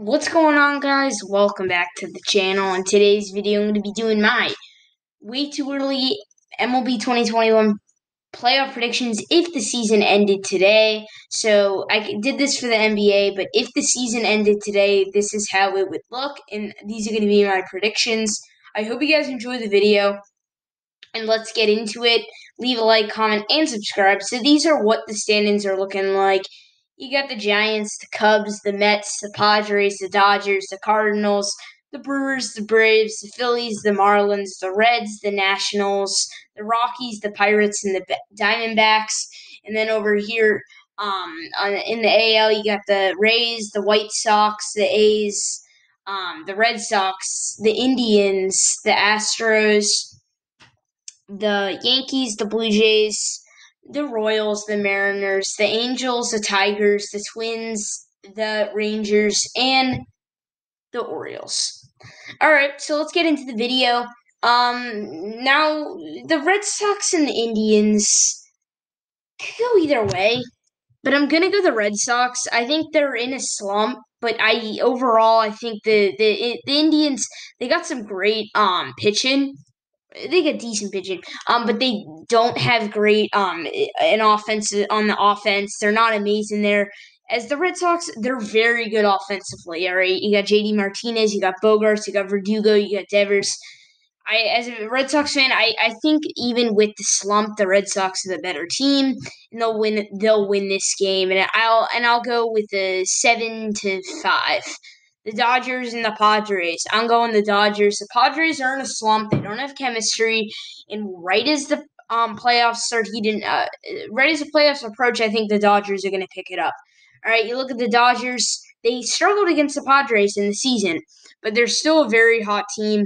What's going on guys? Welcome back to the channel. In today's video I'm going to be doing my way too early MLB 2021 playoff predictions if the season ended today. So I did this for the NBA, but if the season ended today, this is how it would look and these are going to be my predictions. I hope you guys enjoy the video and let's get into it. Leave a like, comment, and subscribe. So these are what the standings are looking like you got the Giants, the Cubs, the Mets, the Padres, the Dodgers, the Cardinals, the Brewers, the Braves, the Phillies, the Marlins, the Reds, the Nationals, the Rockies, the Pirates, and the Diamondbacks. And then over here um, in the AL, you got the Rays, the White Sox, the A's, um, the Red Sox, the Indians, the Astros, the Yankees, the Blue Jays, the Royals, the Mariners, the Angels, the Tigers, the Twins, the Rangers, and the Orioles. All right, so let's get into the video. Um, now the Red Sox and the Indians could go either way, but I'm gonna go the Red Sox. I think they're in a slump, but I overall I think the the the Indians they got some great um pitching they get decent pitching, um, but they don't have great um an offense on the offense. They're not amazing there. As the Red Sox, they're very good offensively. All right, you got JD Martinez, you got Bogaerts, you got Verdugo, you got Devers. I, as a Red Sox fan, I, I think even with the slump, the Red Sox are the better team, and they'll win. They'll win this game, and I'll and I'll go with a seven to five the Dodgers and the Padres. I'm going the Dodgers. The Padres are in a slump. They don't have chemistry. And right as the um, playoffs start heating, uh, right as the playoffs approach, I think the Dodgers are going to pick it up. All right, you look at the Dodgers. They struggled against the Padres in the season, but they're still a very hot team.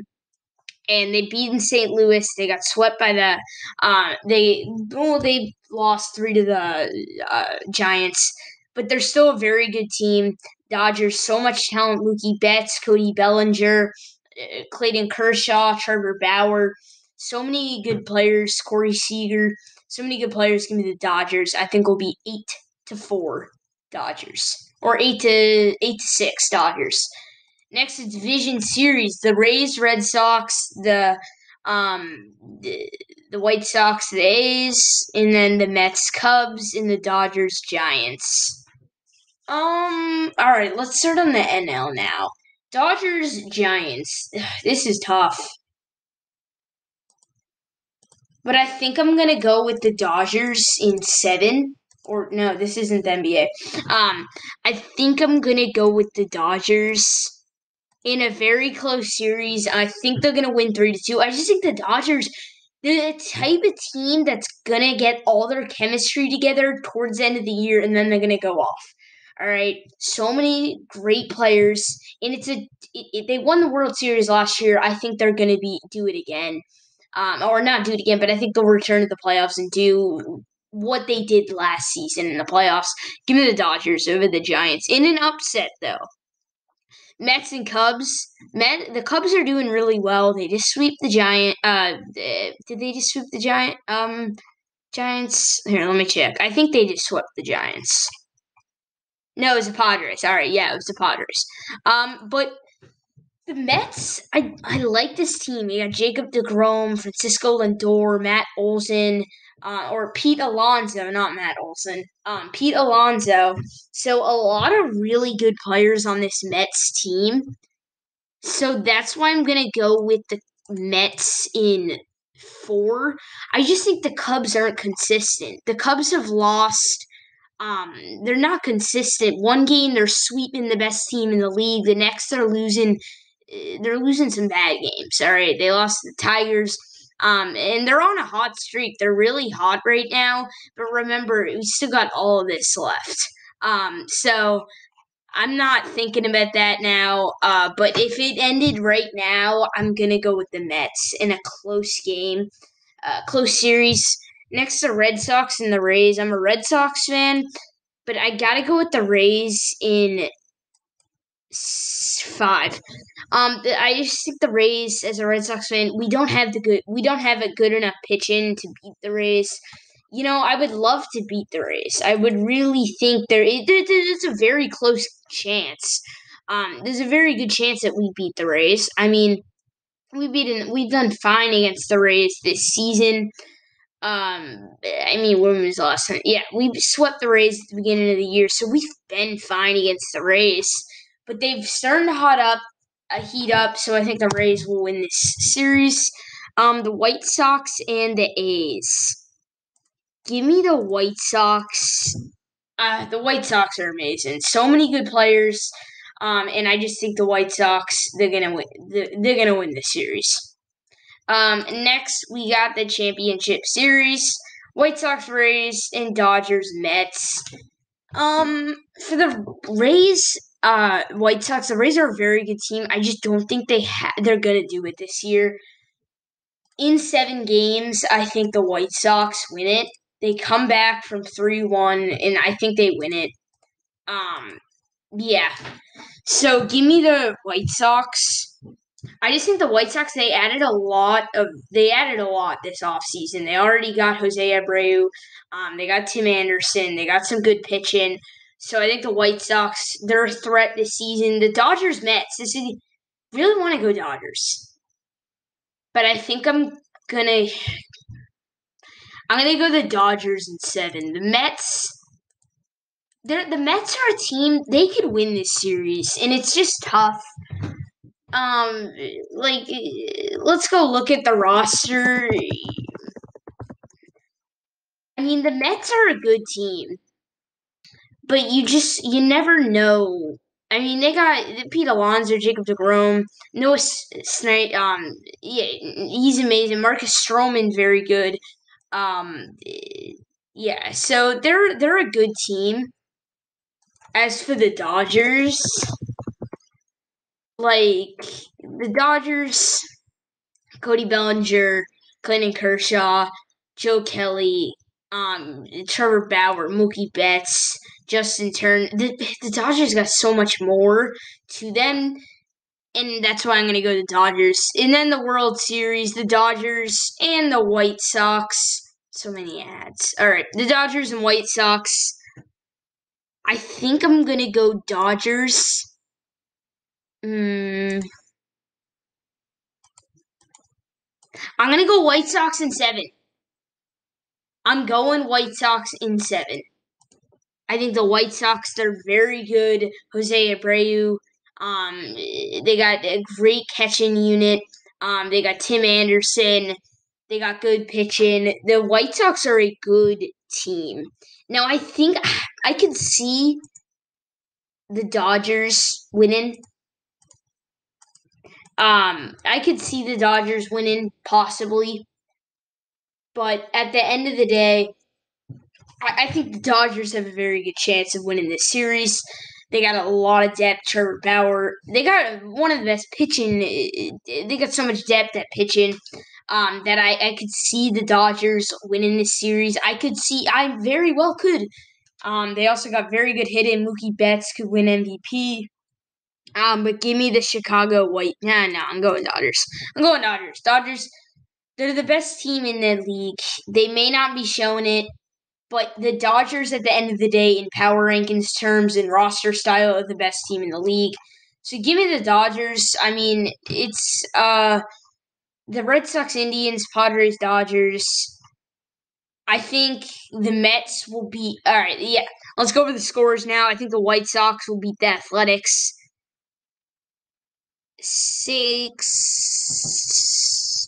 And they beat in St. Louis. They got swept by the. Uh, they well, they lost three to the uh, Giants, but they're still a very good team. Dodgers, so much talent. Mookie Betts, Cody Bellinger, uh, Clayton Kershaw, Trevor Bauer. So many good players. Corey Seager. So many good players. Give me the Dodgers. I think will be eight to four Dodgers, or eight to eight to six Dodgers. Next, it's Division Series: the Rays, Red Sox, the um, the, the White Sox, the A's, and then the Mets, Cubs, and the Dodgers, Giants. Um, all right, let's start on the NL now. Dodgers, Giants. This is tough. But I think I'm gonna go with the Dodgers in seven. Or no, this isn't the NBA. Um, I think I'm gonna go with the Dodgers in a very close series. I think they're gonna win three to two. I just think the Dodgers, the type of team that's gonna get all their chemistry together towards the end of the year, and then they're gonna go off. All right, so many great players, and it's a it, they won the World Series last year. I think they're going to be do it again, um, or not do it again, but I think they'll return to the playoffs and do what they did last season in the playoffs. Give me the Dodgers over the Giants in an upset, though. Mets and Cubs. Met the Cubs are doing really well. They just sweep the Giant. Uh, did they just sweep the Giant? Um, Giants. Here, let me check. I think they just swept the Giants. No, it was the Padres. All right, yeah, it was the Padres. Um, but the Mets, I I like this team. You got Jacob DeGrom, Francisco Lindor, Matt Olson, uh, or Pete Alonso, not Matt Olson. Um, Pete Alonso. So a lot of really good players on this Mets team. So that's why I'm gonna go with the Mets in four. I just think the Cubs aren't consistent. The Cubs have lost um, they're not consistent. One game they're sweeping the best team in the league. The next they're losing. Eh, they're losing some bad games. All right, they lost the Tigers. Um, and they're on a hot streak. They're really hot right now. But remember, we still got all of this left. Um, so I'm not thinking about that now. Uh, but if it ended right now, I'm gonna go with the Mets in a close game, uh, close series next to Red Sox and the Rays. I'm a Red Sox fan, but I gotta go with the Rays in five. Um, I just think the Rays, as a Red Sox fan, we don't have the good, we don't have a good enough pitching to beat the Rays. You know, I would love to beat the Rays. I would really think there is it's a very close chance. Um, there's a very good chance that we beat the Rays. I mean, we've beaten we've done fine against the Rays this season. Um, I mean, women's time? Yeah, we swept the Rays at the beginning of the year, so we've been fine against the Rays. But they've started to hot up, uh, heat up. So I think the Rays will win this series. Um, the White Sox and the A's. Give me the White Sox. Uh, the White Sox are amazing. So many good players. Um, and I just think the White Sox they're gonna win. They're gonna win the series. Um, next we got the championship series: White Sox, Rays, and Dodgers, Mets. Um, for the Rays, uh, White Sox, the Rays are a very good team. I just don't think they ha- they're gonna do it this year. In seven games, I think the White Sox win it. They come back from three one, and I think they win it. Um, yeah. So give me the White Sox. I just think the White Sox they added a lot of they added a lot this offseason. They already got Jose Abreu, um, they got Tim Anderson, they got some good pitching. So I think the White Sox they're a threat this season. The Dodgers Mets. This is really want to go Dodgers, but I think I'm gonna I'm gonna go the Dodgers in seven. The Mets they're, the Mets are a team they could win this series, and it's just tough. Um, like let's go look at the roster. I mean, the Mets are a good team, but you just you never know. I mean, they got Pete Alonso, Jacob DeGrom, Noah Snight. Um, yeah, he's amazing. Marcus Stroman, very good. Um, yeah, so they're they're a good team. As for the Dodgers, like the Dodgers, Cody Bellinger, Clayton Kershaw, Joe Kelly, um, Trevor Bauer, Mookie Betts, Justin Turner. The, the Dodgers got so much more to them, and that's why I'm going to go the Dodgers. And then the World Series, the Dodgers and the White Sox. So many ads. All right, the Dodgers and White Sox. I think I'm gonna go Dodgers. Mm. I'm gonna go White Sox in seven. I'm going White Sox in seven. I think the White Sox they're very good. Jose Abreu, um, they got a great catching unit. Um, they got Tim Anderson. They got good pitching. The White Sox are a good team. Now I think I could see the Dodgers winning. Um, I could see the Dodgers winning possibly, but at the end of the day, I, I think the Dodgers have a very good chance of winning this series. They got a lot of depth. Trevor Bauer. They got one of the best pitching. They got so much depth at pitching um, that I, I could see the Dodgers winning this series. I could see. I very well could um, they also got very good hitting. Mookie Betts could win MVP. Um, but give me the Chicago White. Nah, nah, I'm going Dodgers. I'm going Dodgers. Dodgers, they're the best team in the league. They may not be showing it, but the Dodgers, at the end of the day, in power rankings terms and roster style, are the best team in the league. So give me the Dodgers. I mean, it's uh the Red Sox, Indians, Padres, Dodgers. I think the Mets will beat. All right, yeah. Let's go over the scores now. I think the White Sox will beat the Athletics six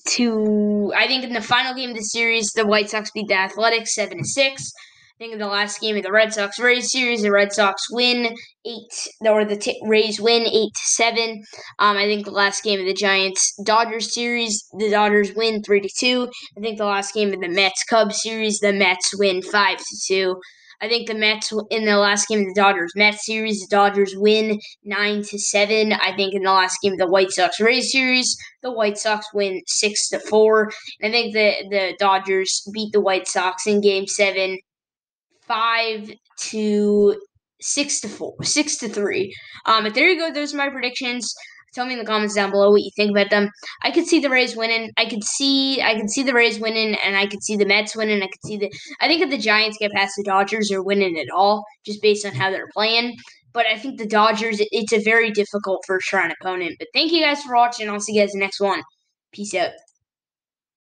to. I think in the final game of the series, the White Sox beat the Athletics seven to six. I think in the last game of the Red Sox Rays series, the Red Sox win eight, or the t- Rays win eight to seven. Um, I think the last game of the Giants Dodgers series, the Dodgers win three to two. I think the last game of the Mets Cubs series, the Mets win five to two. I think the Mets in the last game of the Dodgers Mets series, the Dodgers win nine to seven. I think in the last game of the White Sox Rays series, the White Sox win six to four. I think the the Dodgers beat the White Sox in Game Seven five to six to four, six to three. Um, but there you go. Those are my predictions. Tell me in the comments down below what you think about them. I could see the Rays winning. I could see I could see the Rays winning, and I could see the Mets winning. I could see the. I think if the Giants get past the Dodgers, they're winning it all, just based on how they're playing. but I think the Dodgers, it's a very difficult first round opponent. But thank you guys for watching. I'll see you guys next one. Peace out.